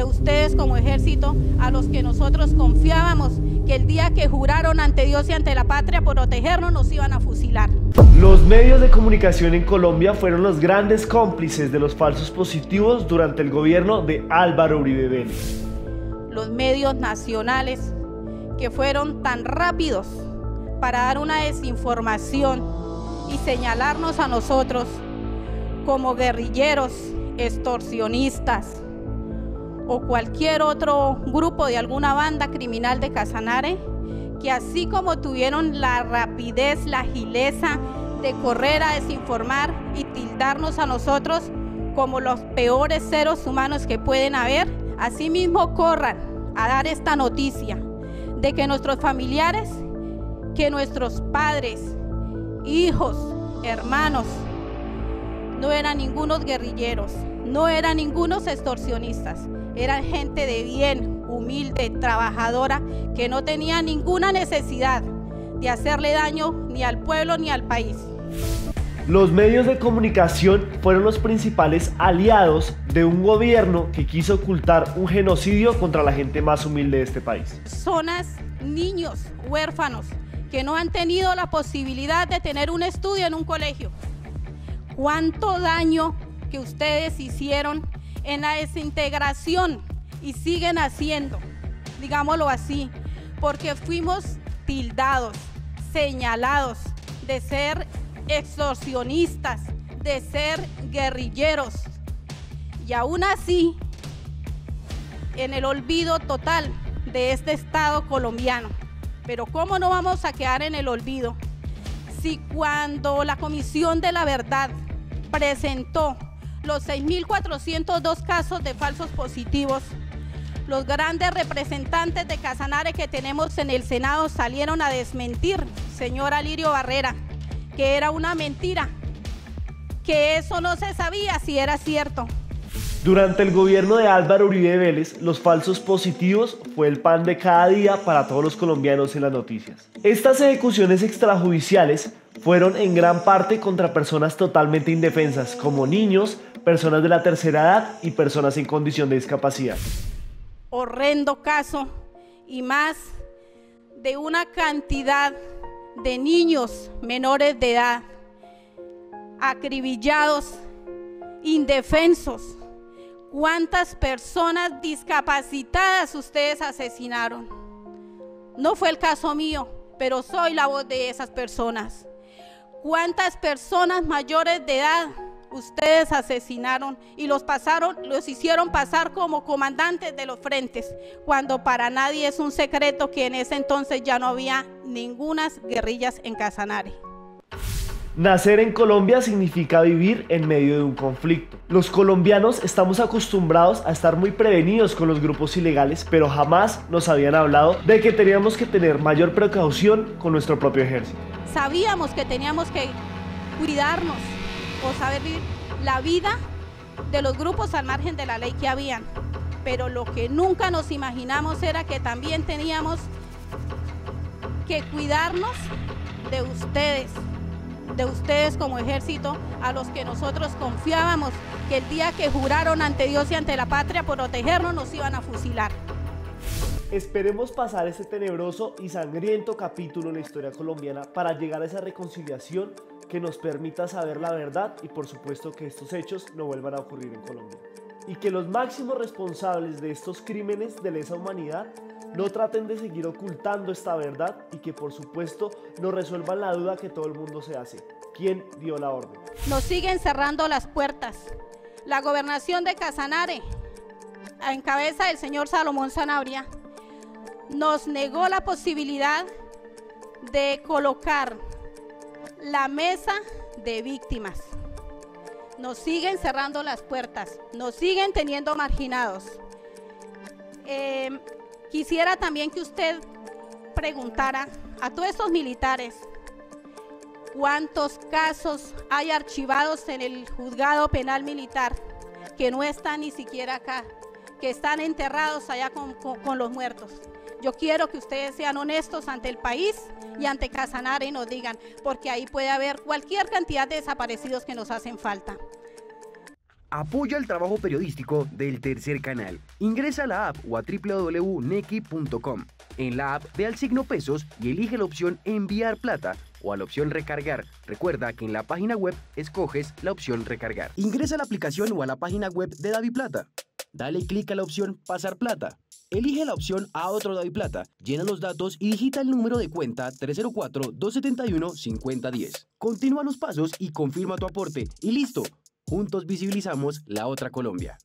de ustedes como ejército a los que nosotros confiábamos que el día que juraron ante Dios y ante la patria por protegernos nos iban a fusilar. Los medios de comunicación en Colombia fueron los grandes cómplices de los falsos positivos durante el gobierno de Álvaro Uribe Vélez. Los medios nacionales que fueron tan rápidos para dar una desinformación y señalarnos a nosotros como guerrilleros, extorsionistas o cualquier otro grupo de alguna banda criminal de Casanare, que así como tuvieron la rapidez, la agileza de correr a desinformar y tildarnos a nosotros como los peores seres humanos que pueden haber, asimismo corran a dar esta noticia de que nuestros familiares, que nuestros padres, hijos, hermanos, no eran ningunos guerrilleros, no eran ningunos extorsionistas, eran gente de bien, humilde, trabajadora, que no tenía ninguna necesidad de hacerle daño ni al pueblo ni al país. Los medios de comunicación fueron los principales aliados de un gobierno que quiso ocultar un genocidio contra la gente más humilde de este país. Zonas, niños, huérfanos, que no han tenido la posibilidad de tener un estudio en un colegio. ¿Cuánto daño que ustedes hicieron en la desintegración y siguen haciendo, digámoslo así, porque fuimos tildados, señalados de ser extorsionistas, de ser guerrilleros. Y aún así, en el olvido total de este Estado colombiano. Pero ¿cómo no vamos a quedar en el olvido si cuando la Comisión de la Verdad presentó los 6.402 casos de falsos positivos, los grandes representantes de Casanare que tenemos en el Senado salieron a desmentir, señora Lirio Barrera, que era una mentira, que eso no se sabía si era cierto. Durante el gobierno de Álvaro Uribe Vélez, los falsos positivos fue el pan de cada día para todos los colombianos en las noticias. Estas ejecuciones extrajudiciales fueron en gran parte contra personas totalmente indefensas, como niños, personas de la tercera edad y personas en condición de discapacidad. Horrendo caso y más de una cantidad de niños menores de edad acribillados, indefensos. ¿Cuántas personas discapacitadas ustedes asesinaron? No fue el caso mío, pero soy la voz de esas personas. ¿Cuántas personas mayores de edad ustedes asesinaron y los pasaron, los hicieron pasar como comandantes de los frentes, cuando para nadie es un secreto que en ese entonces ya no había ninguna guerrillas en Casanare. Nacer en Colombia significa vivir en medio de un conflicto. Los colombianos estamos acostumbrados a estar muy prevenidos con los grupos ilegales, pero jamás nos habían hablado de que teníamos que tener mayor precaución con nuestro propio ejército. Sabíamos que teníamos que cuidarnos, o saber vivir la vida de los grupos al margen de la ley que habían. Pero lo que nunca nos imaginamos era que también teníamos que cuidarnos de ustedes, de ustedes como ejército, a los que nosotros confiábamos que el día que juraron ante Dios y ante la patria por protegernos nos iban a fusilar. Esperemos pasar ese tenebroso y sangriento capítulo en la historia colombiana para llegar a esa reconciliación que nos permita saber la verdad y por supuesto que estos hechos no vuelvan a ocurrir en Colombia. Y que los máximos responsables de estos crímenes de lesa humanidad no traten de seguir ocultando esta verdad y que por supuesto no resuelvan la duda que todo el mundo se hace. ¿Quién dio la orden? Nos siguen cerrando las puertas. La gobernación de Casanare, en cabeza del señor Salomón Sanabria, nos negó la posibilidad de colocar la mesa de víctimas. Nos siguen cerrando las puertas, nos siguen teniendo marginados. Em, quisiera también que usted preguntara a todos estos militares cuántos casos hay archivados en el juzgado penal militar que no están ni siquiera acá, que están enterrados allá con los muertos. Yo quiero que ustedes sean honestos ante el país y ante Casanare y nos digan, porque ahí puede haber cualquier cantidad de desaparecidos que nos hacen falta. Apoya el trabajo periodístico del tercer canal. Ingresa a la app o a www.neki.com. En la app ve al signo pesos y elige la opción enviar plata o a la opción recargar. Recuerda que en la página web escoges la opción recargar. Ingresa a la aplicación o a la página web de Davi Plata. Dale clic a la opción pasar plata. Elige la opción a otro Davi Plata, llena los datos y digita el número de cuenta 304-271-5010. Continúa los pasos y confirma tu aporte y listo. Juntos visibilizamos la otra Colombia.